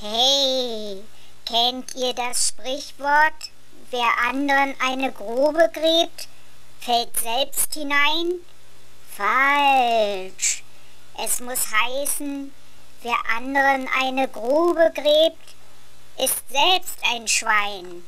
Hey, kennt ihr das Sprichwort? Wer anderen eine Grube gräbt, fällt selbst hinein? Falsch. Es muss heißen, wer anderen eine Grube gräbt, ist selbst ein Schwein.